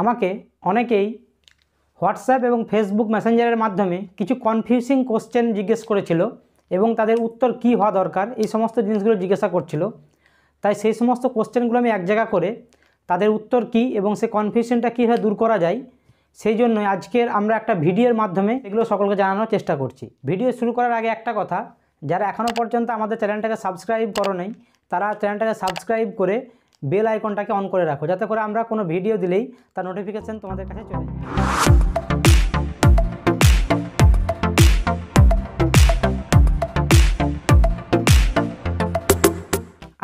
আমাকে অনেকেই হোয়াটসঅ্যাপ এবং ফেসবুক মেসেঞ্জারের মাধ্যমে কিছু কনফিউজিং কোশ্চেন জিজ্ঞেস করেছিল এবং তাদের উত্তর কী হওয়া দরকার, এই সমস্ত জিনিসগুলো জিজ্ঞাসা করছিল। তাই সেই সমস্ত কোশ্চেনগুলো আমি এক জায়গা করে তাদের উত্তর কী এবং সেই কনফিউশনটা কীভাবে দূর করা যায়, সেই জন্যই আজকের আমরা একটা ভিডিওর মাধ্যমে এগুলো সকলকে জানানোর চেষ্টা করছি। ভিডিও শুরু করার আগে একটা কথা, যারা এখনও পর্যন্ত আমাদের চ্যানেলটাকে সাবস্ক্রাইব করো নাই, তারা চ্যানেলটাকে সাবস্ক্রাইব করে বেল আইকনটাকে অন করে রাখো। যাতে করে আমরা কোনো ভিডিও দিলেই তার নোটিফিকেশান তোমাদের কাছে চলে যায়।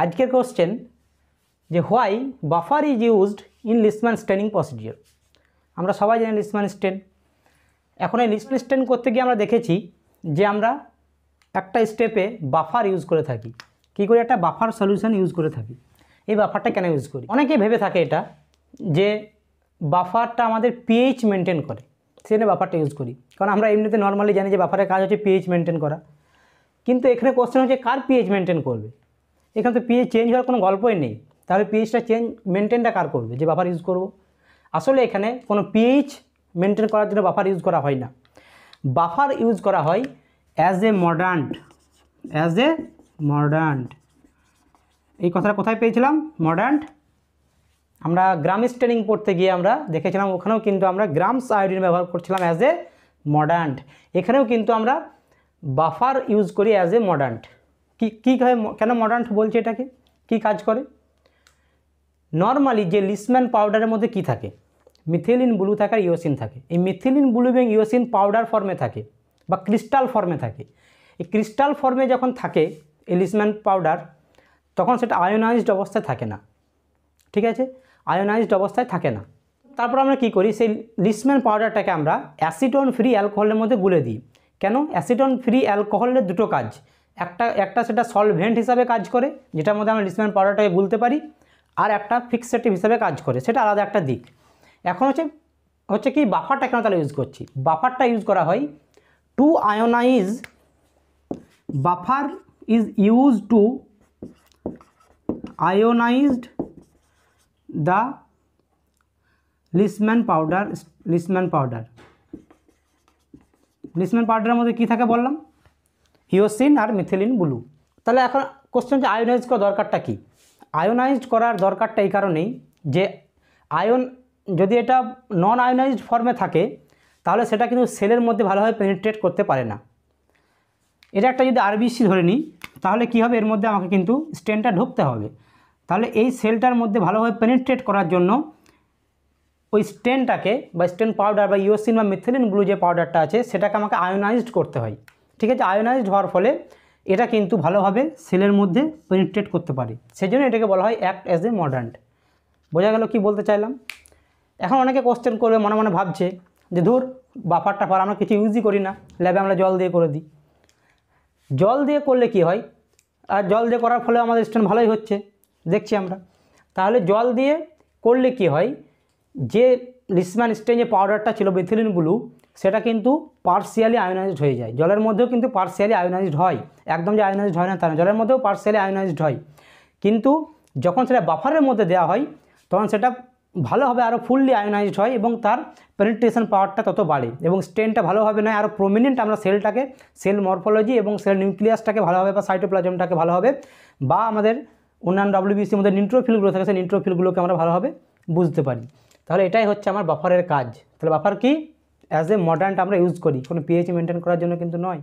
আজকের কোশ্চেন যে why buffer is used in Leishman staining procedure আমরা সবাই জানি লিসম্যান স্টেন এখন এই লিসম্যান স্টেন করতে গিয়ে আমরা দেখেছি যে আমরা একটা স্টেপে বাফার ইউজ করে থাকি। কী করে? একটা বাফার সলিউশন ইউজ করে থাকি। এই বাফারটা কেন ইউজ করি? অনেকে ভেবে থাকে এটা, যে বাফারটা আমাদের পিএইচ মেনটেন করে। সেজন্য বাফারটা ইউজ করি। কারণ আমরা এমনিতে নর্মালি জানি যে বাফারের কাজ হচ্ছে পিএইচ মেনটেন করা। কিন্তু এখানে কোশ্চেন হচ্ছে কার পিএইচ মেনটেন করবে? এখানে তো পিএইচ চেঞ্জ হওয়ার কোনো গল্পই নেই। তাহলে পিএইচটা চেঞ্জ মেনটেনটা কার করবে? যে বাফার ইউজ করব? আসলে এখানে কোনো পিএইচ মেনটেন করার জন্য বাফার ইউজ করা হয় না। বাফার ইউজ করা হয় as a modern as a modern এই কথাটা কোথায় পেয়েছিলাম? মডার্ন আমরা গ্রাম স্টেনিং পড়তে গিয়ে আমরা দেখেছিলাম, ওখানেও কিন্তু আমরা গ্রামস আয়োডিন ব্যবহার করছিলাম অ্যাজ এ মডার্ন এখানেও কিন্তু আমরা বাফার ইউজ করি অ্যাজ এ মডার্ন কী কী কেন মডার্ন বলছে এটাকে? কি কাজ করে? নর্মালি যে লিসম্যান পাউডারের মধ্যে কি থাকে? মিথিলিন ব্লু থাকে আর ইওসিন থাকে। এই মিথিলিন ব্লু এবং ইওসিন পাউডার ফর্মে থাকে বা ক্রিস্টাল ফর্মে থাকে। এই ক্রিস্টাল ফর্মে যখন থাকে, এই লিসম্যান পাউডার তখন সেটা আয়োনাইজড অবস্থায় থাকে না। ঠিক আছে? আয়োনাইজড অবস্থায় থাকে না। তারপর আমরা কি করি? সেই লিসম্যান পাউডারটাকে আমরা অ্যাসিটন ফ্রি অ্যালকোহলের মধ্যে গুলে দিই। কেন? অ্যাসিটন ফ্রি অ্যালকোহলের দুটো কাজ। একটা একটা সেটা সলভেন্ট হিসাবে কাজ করে, যেটার মধ্যে আমরা লিসম্যান পাউডারটাকে গুলতে পারি, আর একটা ফিক্সেটিভ হিসাবে কাজ করে। সেটা আলাদা একটা দিক। এখন হচ্ছে হচ্ছে কি? বাফারটা কেন তাহলে ইউজ করছি? বাফারটা ইউজ করা হয় to ionise buffer is use to ionised the Leishman powder Leishman powder Leishman পাউডারের মধ্যে কী থাকে বললাম? হিওসিন আর মিথিলিন ব্লু তাহলে এখন কোশ্চেন হচ্ছে আয়োনাইজ করার দরকারটা কী? আয়োনাইজড করার দরকারটা এই কারণেই যে আয়ন যদি এটা নন আয়োনাইজড ফর্মে থাকে, তাহলে সেটা কিন্তু সেলের মধ্যে ভালোভাবে পেনিট্রেট করতে পারে না। এটা একটা যদি আরবিসি ধরে নিই, তাহলে কী হবে? এর মধ্যে আমাকে কিন্তু স্টেনটা ঢুকতে হবে। তাহলে এই সেলটার মধ্যে ভালোভাবে পেনিট্রেট করার জন্য ওই স্টেনটাকে বা স্টেন পাউডার বা ইওসিন বা মিথিলিন ব্লু যে পাউডারটা আছে, সেটাকে আমাকে আয়োনাইজড করতে হয়। ঠিক আছে? আয়োনাইজড হওয়ার ফলে এটা কিন্তু ভালোভাবে সেলের মধ্যে পেনিট্রেট করতে পারে। সেজন্য এটাকে বলা হয় অ্যাক্ট অ্যাজ এ মডার্ন বোঝা গেল কি বলতে চাইলাম? এখন অনেকে কোশ্চেন করবে, মনে মনে ভাবছে যে ধুর, বাফারটা পর আমরা কিছু ইউজই করি না ল্যাবে আমরা জল দিয়ে করে দিই। জল দিয়ে করলে কি হয়? আর জল দিয়ে করার ফলে আমাদের স্টেন ভালোই হচ্ছে। দেখছি আমরা। তাহলে জল দিয়ে করলে কি হয়? যে লিসম্যান স্টেন যে পাউডারটা ছিল বেথিলিন ব্লু সেটা কিন্তু পার্সিয়ালি আয়োনাইজড হয়ে যায়। জলের মধ্যেও কিন্তু পার্সিয়ালি আয়োনাইজড হয়। একদম যে আয়োনাইজড হয় না তা না, জলের মধ্যেও পার্সিয়ালি আয়োনাইজড হয়। কিন্তু যখন সেটা বাফারের মধ্যে দেওয়া হয়, তখন সেটা ভালোভাবে আরও ফুললি আয়োনাইজড হয় এবং তার পেনিট্রেশন পাওয়ারটা তত বাড়ে এবং স্টেনটা ভালোভাবে নয় আরও প্রমিনেন্ট আমরা সেলটাকে সেল মরফোলজি এবং সেল নিউক্লিয়াসটাকে ভালোভাবে বা সাইটোপ্লাজমটাকে ভালোভাবে বা আমাদের অন্যান্য ডাব্লিউবিসির মধ্যে নিউট্রোফিলগুলো থাকে, সেই নিউট্রোফিলগুলোকে আমরা ভালোভাবে বুঝতে পারি। তাহলে এটাই হচ্ছে আমার বাফারের কাজ। তাহলে বাফার কি? অ্যাজ এ মডার্নটা আমরা ইউজ করি। কোনো পিএইচ মেনটেন করার জন্য কিন্তু নয়।